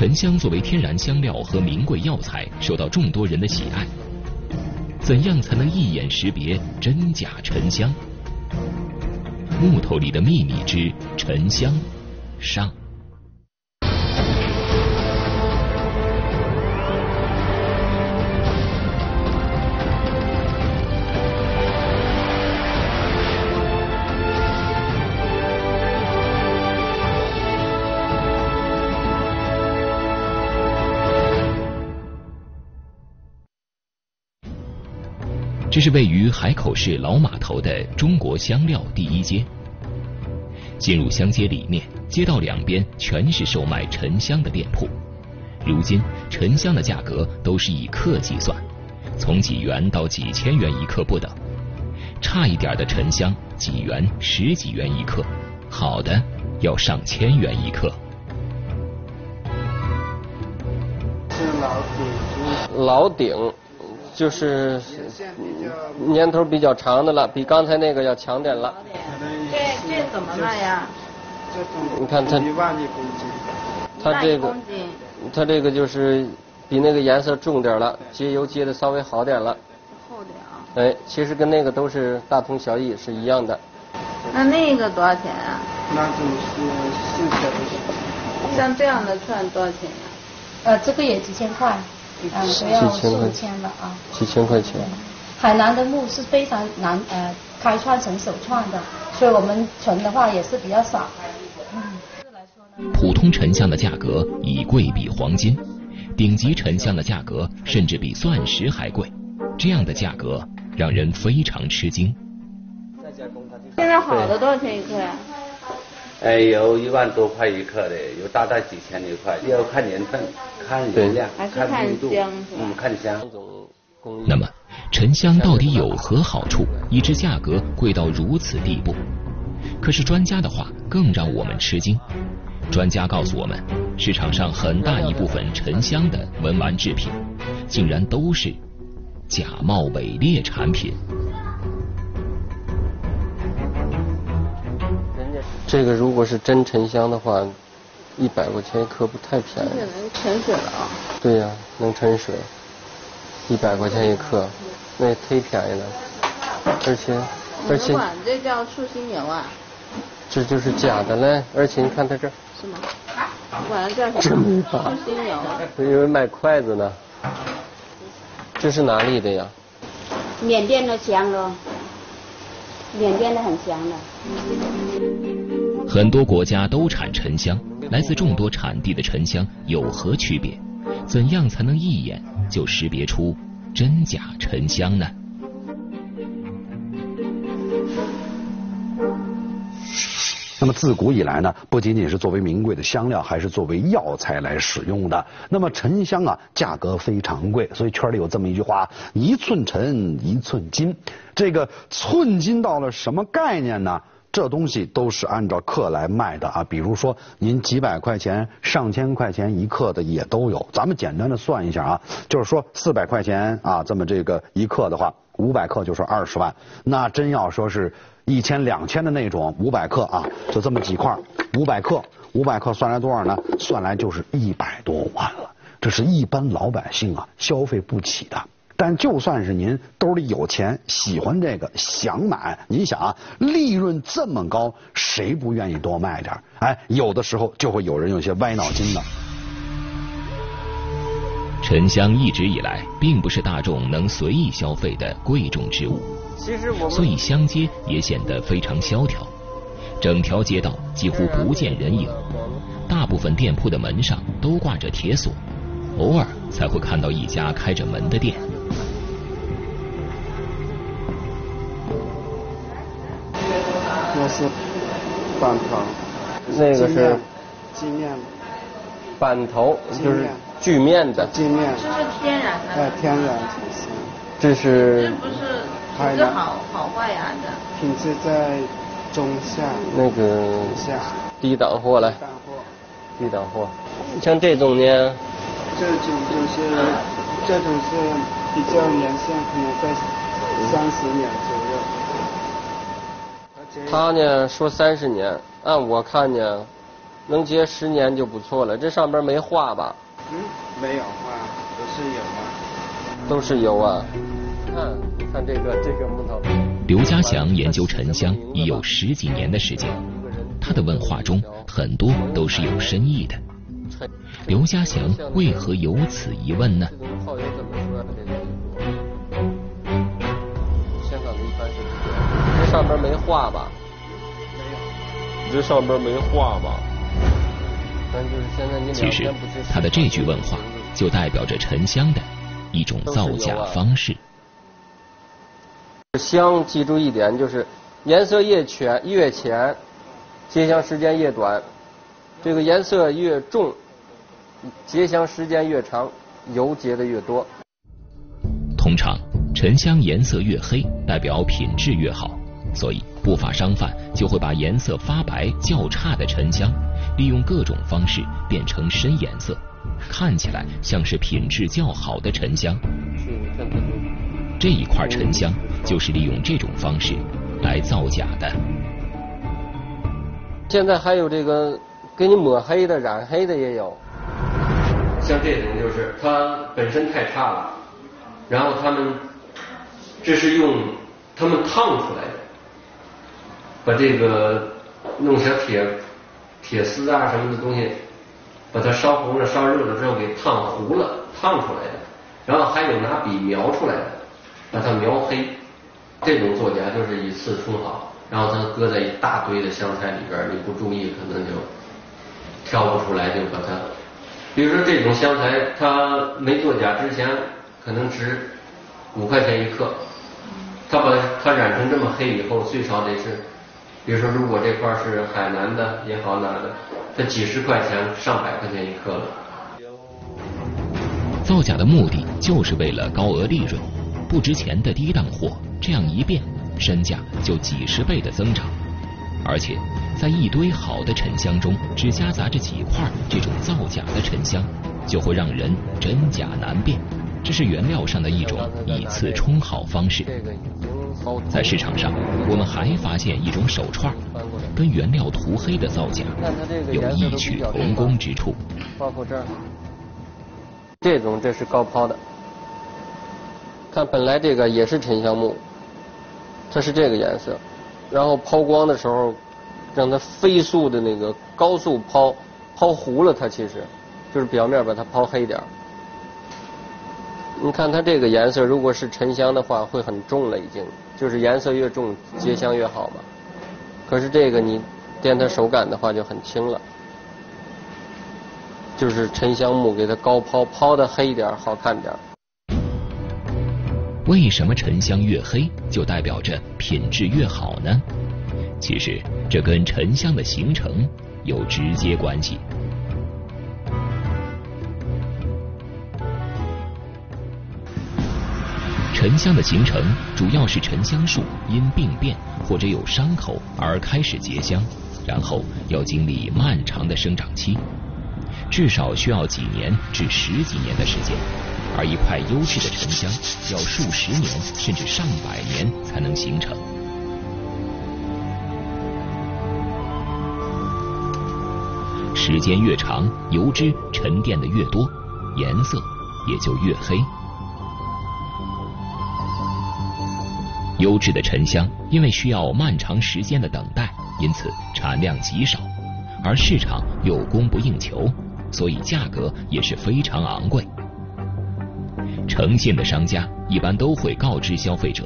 沉香作为天然香料和名贵药材，受到众多人的喜爱。怎样才能一眼识别真假沉香？木头里的秘密之沉香上。这是位于海口市老码头的中国香料第一街。进入香街里面，街道两边全是售卖沉香的店铺。如今，沉香的价格都是以克计算，从几元到几千元一克不等。差一点的沉香，几元、十几元一克；好的，要上千元一克。是老鼎，老鼎。就是年头比较长的了，比刚才那个要强点了。这这怎么卖呀？你看它，一万一公斤。它这个，它这个就是比那个颜色重点了，接油接的稍微好点了。厚点啊。哎，其实跟那个都是大同小异，是一样的。那那个多少钱啊？那就是四千。像这样的串多少钱呀？呃，这个也几千块。嗯，不要四五千了啊！几千块钱。海南的木是非常难呃开串成手串的，所以我们存的话也是比较少。嗯，普通沉香的价格以贵比黄金，顶级沉香的价格甚至比钻石还贵，这样的价格让人非常吃惊。现在好的多少钱一克呀？哎，有一万多块一克的，有大概几千一块，要看年份、看人量、看温度，嗯，看香。那么，沉香到底有何好处，以致价格贵到如此地步？可是专家的话更让我们吃惊。专家告诉我们，市场上很大一部分沉香的文玩制品，竟然都是假冒伪劣产品。这个如果是真沉香的话，一百块钱一克不太便宜。能沉水了啊？对呀，能沉水，一百块钱一克，那也忒便宜了。而且，而且。管这叫树心牛啊？这就是假的嘞，而且你看它这。是吗？管它叫什么？树心牛。我以为卖筷子呢。这是哪里的呀？缅甸的香咯，缅甸的很香的。很多国家都产沉香，来自众多产地的沉香有何区别？怎样才能一眼就识别出真假沉香呢？那么自古以来呢，不仅仅是作为名贵的香料，还是作为药材来使用的。那么沉香啊，价格非常贵，所以圈里有这么一句话：一寸沉，一寸金。这个寸金到了什么概念呢？这东西都是按照克来卖的啊，比如说您几百块钱、上千块钱一克的也都有。咱们简单的算一下啊，就是说四百块钱啊，这么这个一克的话，五百克就是二十万。那真要说是一千、两千的那种五百克啊，就这么几块，五百克，五百克算来多少呢？算来就是一百多万了。这是一般老百姓啊消费不起的。但就算是您兜里有钱，喜欢这个，想买，你想啊，利润这么高，谁不愿意多卖点？哎，有的时候就会有人有些歪脑筋的。沉香一直以来并不是大众能随意消费的贵重之物，其实我所以香街也显得非常萧条，整条街道几乎不见人影，大部分店铺的门上都挂着铁锁，偶尔才会看到一家开着门的店。是板头，那个是镜面，板头就是锯面的。镜面。这是天然的。哎，天然这是。这不是品质好好坏呀？的。品质在中下。那个。下。低档货来。低档货。低档货。像这种呢？这种就是，这种是比较年限可能在三十年左右。他呢说三十年，按我看呢，能结十年就不错了。这上边没画吧？嗯，没有画，都是有啊。都是有啊。看，你看这个这个木头。刘家祥研究沉香已有十几年的时间，他的问话中很多都是有深意的。刘家祥为何有此疑问呢？上边没画吧？没有。你这上边没画吧？但就是现在你其实他的这句问话就代表着沉香的一种造假方式。香，记住一点，就是颜色越浅越浅，结香时间越短；这个颜色越重，结香时间越长，油结的越多。通常，沉香颜色越黑，代表品质越好，所以不法商贩就会把颜色发白较差的沉香，利用各种方式变成深颜色，看起来像是品质较好的沉香。这一块沉香就是利用这种方式来造假的。现在还有这个给你抹黑的、染黑的也有。像这种就是它本身太差了，然后他们这是用他们烫出来的，把这个弄小铁铁丝啊什么的东西，把它烧红了、烧热了之后给烫糊了、烫出来的，然后还有拿笔描出来的。把它描黑，这种作假就是以次充好，然后它搁在一大堆的香材里边，你不注意可能就挑不出来，就把它。比如说这种香材，它没作假之前可能值五块钱一克，它把它染成这么黑以后，最少得是，比如说如果这块是海南的也好哪的，它几十块钱、上百块钱一克了。造假的目的就是为了高额利润。不值钱的低档货，这样一变，身价就几十倍的增长。而且，在一堆好的沉香中，只夹杂着几块这种造假的沉香，就会让人真假难辨。这是原料上的一种以次充好方式。在市场上，我们还发现一种手串，跟原料涂黑的造假有异曲同工之处。包括这儿，这种这是高抛的。看，本来这个也是沉香木，它是这个颜色，然后抛光的时候，让它飞速的那个高速抛，抛糊了它，其实就是表面把它抛黑点你看它这个颜色，如果是沉香的话，会很重了，已经，就是颜色越重，结香越好嘛。可是这个你掂它手感的话，就很轻了，就是沉香木给它高抛，抛的黑一点，好看点为什么沉香越黑就代表着品质越好呢？其实这跟沉香的形成有直接关系。沉香的形成主要是沉香树因病变或者有伤口而开始结香，然后要经历漫长的生长期，至少需要几年至十几年的时间。而一块优质的沉香要数十年甚至上百年才能形成。时间越长，油脂沉淀的越多，颜色也就越黑。优质的沉香因为需要漫长时间的等待，因此产量极少，而市场又供不应求，所以价格也是非常昂贵。诚信的商家一般都会告知消费者，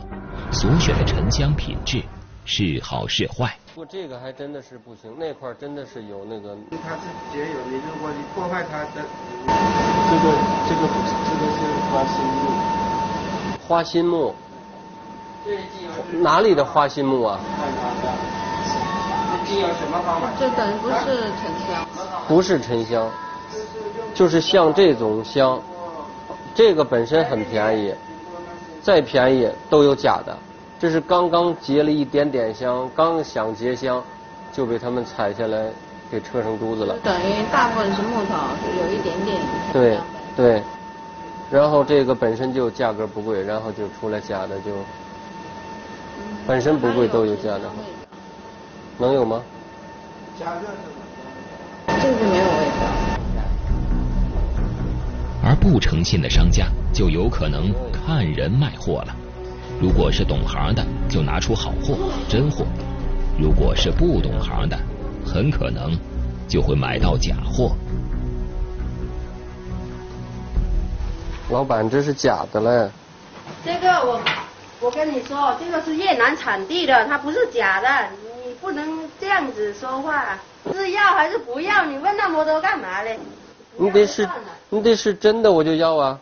所选的沉香品质是好是坏。不过这个还真的是不行，那块真的是有那个。它是也有，你如果你破坏它的，这个这个这个是花心木。花心木。哪里的花心木啊？这等于不是沉香。不是沉香，就是像这种香。这个本身很便宜，再便宜都有假的。这是刚刚结了一点点香，刚想结香，就被他们采下来，给车成珠子了。等于大部分是木头，有一点点。对对，然后这个本身就价格不贵，然后就出来假的就，本身不贵都有假的。能有吗？加热这个没有味道。而不诚信的商家就有可能看人卖货了。如果是懂行的，就拿出好货、真货；如果是不懂行的，很可能就会买到假货。老板，这是假的嘞。这个我我跟你说，这个是越南产地的，它不是假的，你不能这样子说话。是要还是不要？你问那么多干嘛嘞？你得是，你得是真的，我就要啊。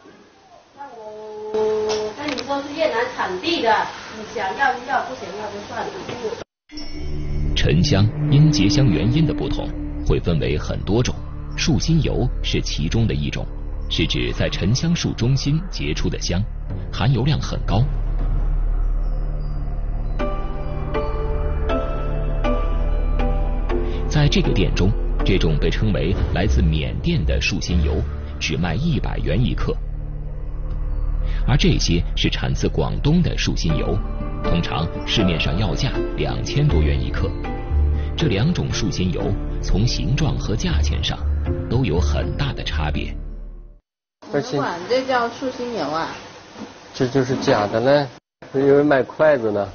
那我跟你说是越南产地的，你想要就要，不想要就算了。沉香因结香原因的不同，会分为很多种，树心油是其中的一种。是指在沉香树中心结出的香，含油量很高。在这个店中，这种被称为来自缅甸的树心油只卖一百元一克，而这些是产自广东的树心油，通常市面上要价两千多元一克。这两种树心油从形状和价钱上都有很大的差别。而且这叫树心油啊？这就是假的呢，有人卖筷子呢。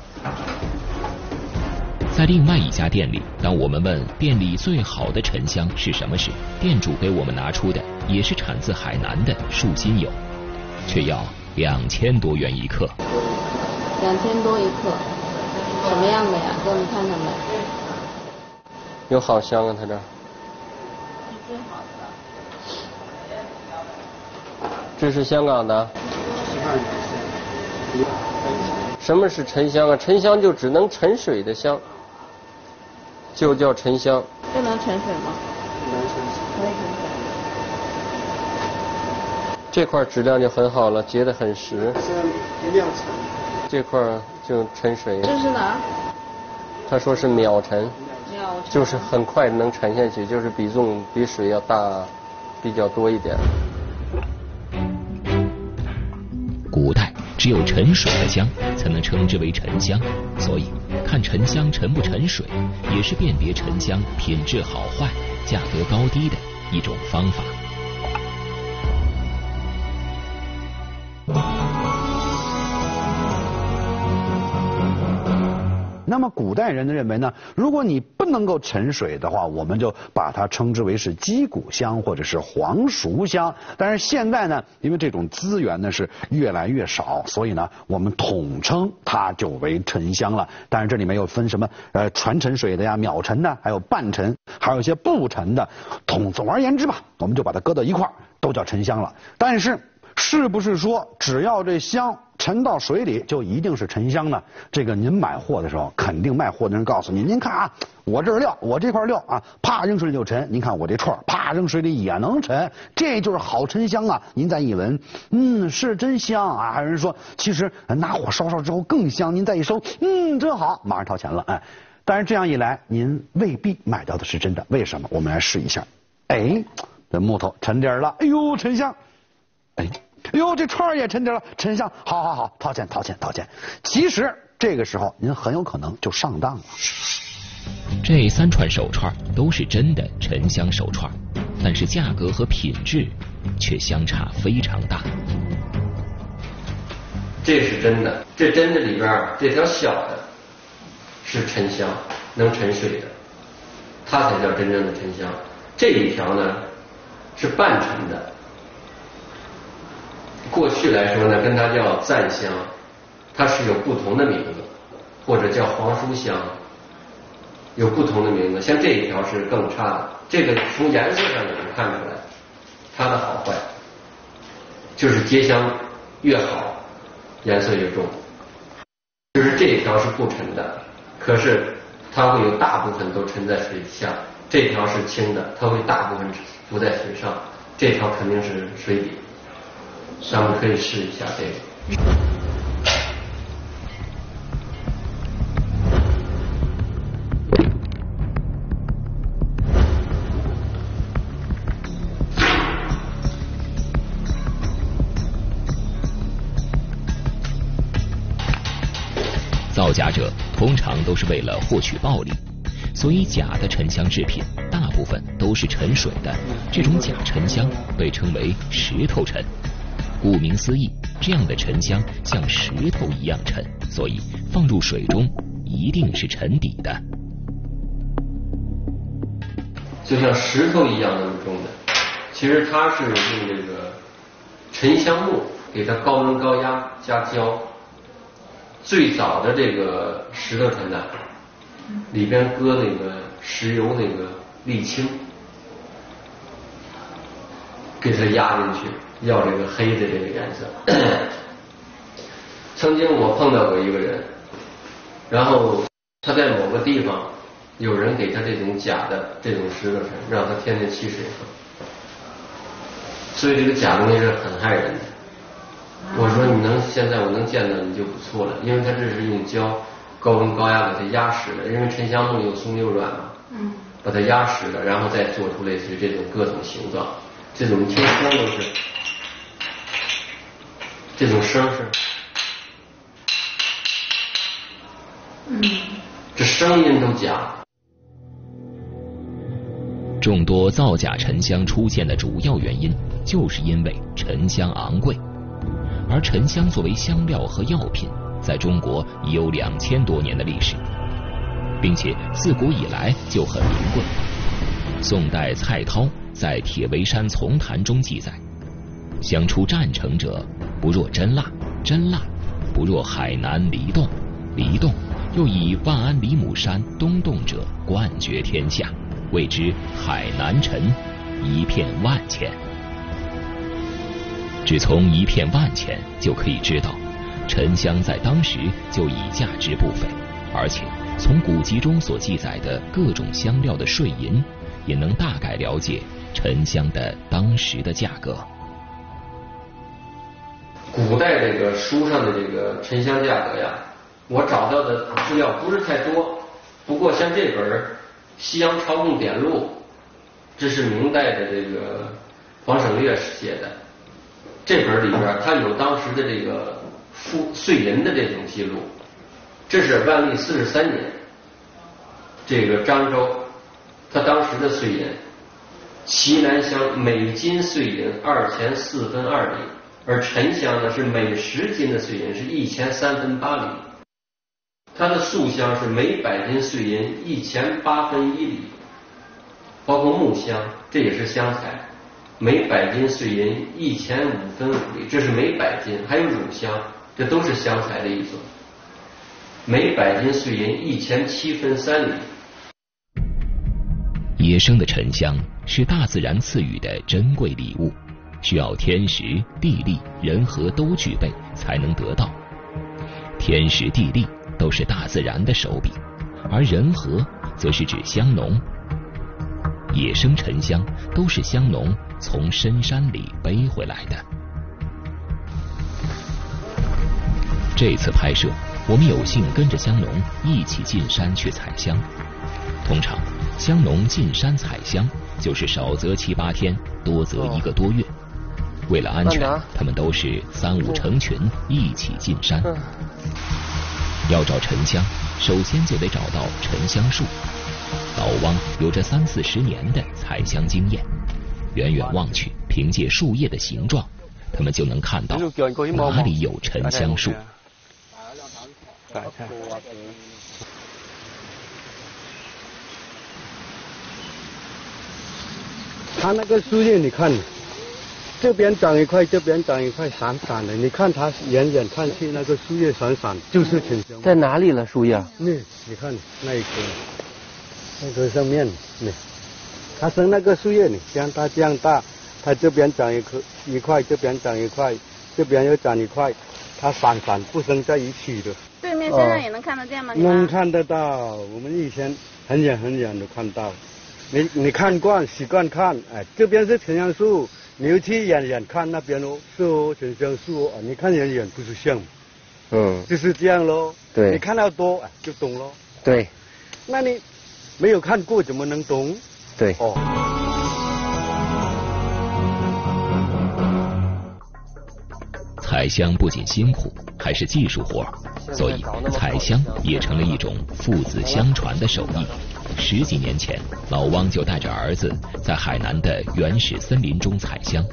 在另外一家店里，当我们问店里最好的沉香是什么时，店主给我们拿出的也是产自海南的树心油，却要两千多元一克。两千多一克，什么样的呀？给我们看看呗。有好香啊，他这。这是香港的。什么是沉香啊？沉香就只能沉水的香，就叫沉香。不能沉水吗？能沉水。可以沉水。这块质量就很好了，结得很实。是量沉。这块就沉水。这是哪？他说是秒沉。秒沉。就是很快能沉下去，就是比重比水要大，比较多一点。古代只有沉水的香才能称之为沉香，所以看沉香沉不沉水，也是辨别沉香品质好坏、价格高低的一种方法。那么古代人的认为呢，如果你不能够沉水的话，我们就把它称之为是鸡骨香或者是黄熟香。但是现在呢，因为这种资源呢是越来越少，所以呢，我们统称它就为沉香了。但是这里面又分什么呃全沉水的呀、秒沉的，还有半沉，还有一些不沉的。统总而言之吧，我们就把它搁到一块儿，都叫沉香了。但是是不是说只要这香？沉到水里就一定是沉香呢？这个您买货的时候，肯定卖货的人告诉您：您看啊，我这料，我这块料啊，啪扔水里就沉。您看我这串，啪扔水里也能沉，这就是好沉香啊！您再一闻，嗯，是真香啊！还有人说，其实拿火烧烧之后更香。您再一收，嗯，真好，马上掏钱了。哎，但是这样一来，您未必买到的是真的。为什么？我们来试一下。哎，这木头沉底了，哎呦，沉香，哎。哟，这串也沉底了，沉香，好好好，掏钱掏钱掏钱。其实这个时候您很有可能就上当了。这三串手串都是真的沉香手串，但是价格和品质却相差非常大。这是真的，这真的里边这条小的是沉香，能沉水的，它才叫真正的沉香。这一条呢是半沉的。过去来说呢，跟它叫赞香，它是有不同的名字，或者叫黄书香，有不同的名字。像这一条是更差的，这个从颜色上也能看出来它的好坏，就是结香越好，颜色越重。就是这一条是不沉的，可是它会有大部分都沉在水下。这条是轻的，它会大部分浮在水上。这条肯定是水底。稍微可以试一下这个。造假者通常都是为了获取暴利，所以假的沉香制品大部分都是沉水的，这种假沉香被称为石头沉。顾名思义，这样的沉香像石头一样沉，所以放入水中一定是沉底的。就像石头一样那么重的，其实它是用这个沉香木给它高温高压加胶。最早的这个石头沉的，里边搁那个石油那个沥青，给它压进去，要这个黑的这个颜色。曾经我碰到过一个人，然后他在某个地方。有人给他这种假的这种石头尘，让他天天沏水喝，所以这个假东西是很害人的。我说你能现在我能见到你就不错了，因为他这是用胶高温高压把它压实了，因为沉香木又松又软嘛，嗯，把它压实了，然后再做出类似于这种各种形状，这种听声都是，这种声是，嗯，这声音都假。众多造假沉香出现的主要原因，就是因为沉香昂贵。而沉香作为香料和药品，在中国已有两千多年的历史，并且自古以来就很名贵。宋代蔡涛在《铁围山丛谈》中记载：“香出占城者，不若真腊；真腊不若海南黎洞；黎洞又以万安李母山东洞者冠绝天下。”谓之海南沉，一片万钱。只从一片万钱就可以知道，沉香在当时就已价值不菲。而且从古籍中所记载的各种香料的税银，也能大概了解沉香的当时的价格。古代这个书上的这个沉香价格呀，我找到的资料不是太多，不过像这本。《西洋朝贡典录》，这是明代的这个黄省略写的。这本里边它有当时的这个付税银的这种记录。这是万历四十三年，这个漳州，他当时的碎银，祁南香每斤碎银二钱四分二厘，而沉香呢是每十斤的碎银是一钱三分八厘。它的素香是每百斤碎银一钱八分一厘，包括木香，这也是香材，每百斤碎银一钱五分五厘，这是每百斤，还有乳香，这都是香材的一种。每百斤碎银一钱七分三厘。野生的沉香是大自然赐予的珍贵礼物，需要天时地利人和都具备才能得到。天时地利。都是大自然的手笔，而人和则是指香农。野生沉香都是香农从深山里背回来的。这次拍摄，我们有幸跟着香农一起进山去采香。通常，香农进山采香就是少则七八天，多则一个多月。为了安全，他们都是三五成群一起进山。要找沉香，首先就得找到沉香树。老汪有着三四十年的采香经验，远远望去，凭借树叶的形状，他们就能看到哪里有沉香树。他那个树叶，你看。这边长一块，这边长一块，闪闪的。你看它远远看去，那个树叶闪闪，就是挺香。在哪里了树叶？那你看那一棵，那棵上面，那它生那个树叶，你像它这样大，它这边长一棵一块，这边长一块，这边又长一块，它闪闪不生在一起的。对面现在也能看得见吗？能看得到，我们以前很远很远都看到。你你看惯习惯看，哎，这边是沉香树。你去远远看那边哦，是哦，沉香树哦，你看远远不是像，嗯，就是这样喽。对，你看到多哎就懂喽。对，那你没有看过怎么能懂？对。哦。采香不仅辛苦，还是技术活，所以采香也成了一种父子相传的手艺。十几年前，老汪就带着儿子在海南的原始森林中采香。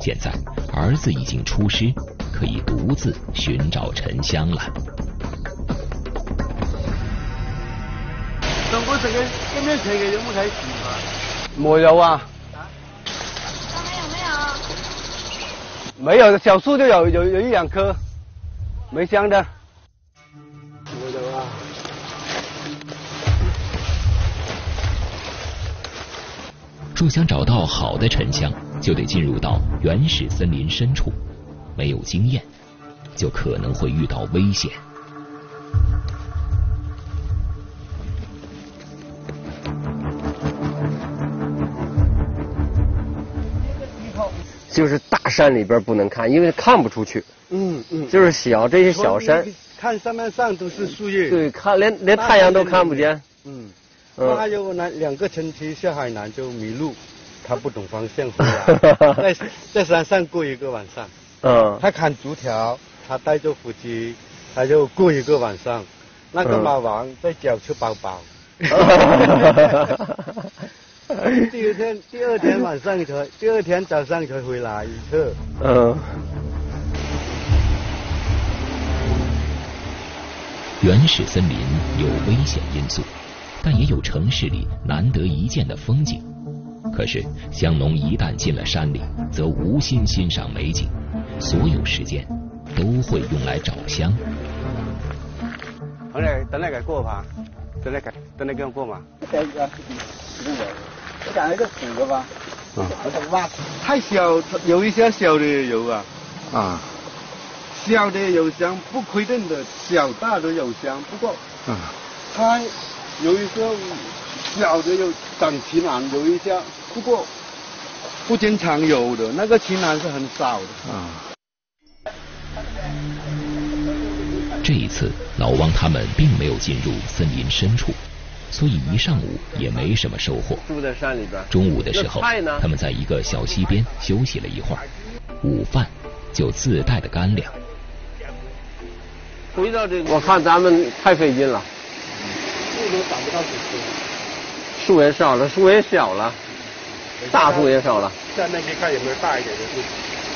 现在，儿子已经出师，可以独自寻找沉香了。中国这个这边这个有木开始吗？没有啊。上面有没有？没有，小树就有有有一两棵，没香的。若想找到好的沉香，就得进入到原始森林深处，没有经验，就可能会遇到危险。就是大山里边不能看，因为看不出去。嗯嗯。就是小这些小山，看上面上都是树叶。对，看连连太阳都看不见。嗯。嗯。还有那两个亲戚下海南就迷路，他不懂方向回来，在在山上过一个晚上。嗯。他砍竹条，他带着斧机，他就过一个晚上。那个马王在脚吃包包。第二天，第二天晚上才，第二天早上才回来一次。嗯。原始森林有危险因素，但也有城市里难得一见的风景。可是香农一旦进了山里，则无心欣赏美景，所有时间都会用来找香。等那等那个过吧，等那个等那个过嘛。我讲一个死的吧，啊，太小，有一些小的有啊，啊，小的有香，不规定的，小大的有香，不过，啊，它有一些小的有长奇楠，有一些，不过不经常有的，那个奇楠是很少的啊。这一次，老汪他们并没有进入森林深处。所以一上午也没什么收获。住在山里边。中午的时候，他们在一个小溪边休息了一会儿，午饭就自带的干粮。回到这个，我看咱们太费劲了。树都找不到树也少了，树也小了，大树也少了。在那边看有没有大一点的树，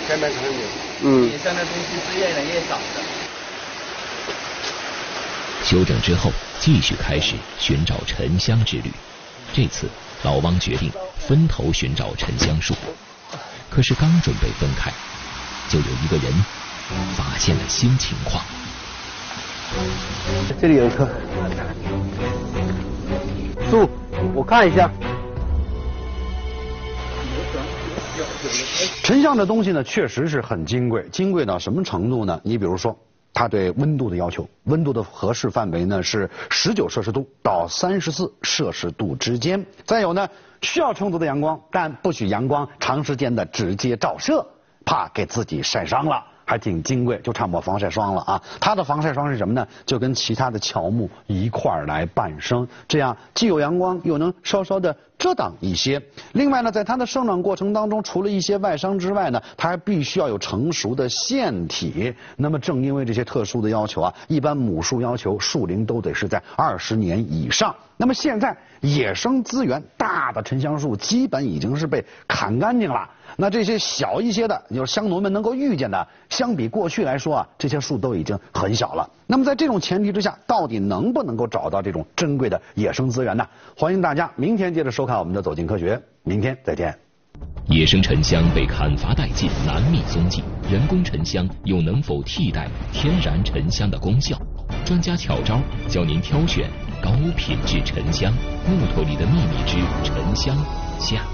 前面可能有。嗯。野生的东西是越来越少的。休整之后。继续开始寻找沉香之旅。这次老汪决定分头寻找沉香树。可是刚准备分开，就有一个人发现了新情况。这里有一棵树，我看一下。沉香这东西呢，确实是很金贵，金贵到什么程度呢？你比如说。它对温度的要求，温度的合适范围呢是十九摄氏度到三十四摄氏度之间。再有呢，需要充足的阳光，但不许阳光长时间的直接照射，怕给自己晒伤了。还挺金贵，就差抹防晒霜了啊！它的防晒霜是什么呢？就跟其他的乔木一块儿来伴生，这样既有阳光，又能稍稍的遮挡一些。另外呢，在它的生长过程当中，除了一些外伤之外呢，它还必须要有成熟的腺体。那么正因为这些特殊的要求啊，一般母树要求树龄都得是在二十年以上。那么现在野生资源大的沉香树基本已经是被砍干净了。那这些小一些的，就是香农们能够遇见的，相比过去来说啊，这些树都已经很小了。那么在这种前提之下，到底能不能够找到这种珍贵的野生资源呢？欢迎大家明天接着收看我们的《走进科学》，明天再见。野生沉香被砍伐殆尽，难觅踪迹，人工沉香又能否替代天然沉香的功效？专家巧招教您挑选高品质沉香，木头里的秘密之沉香下。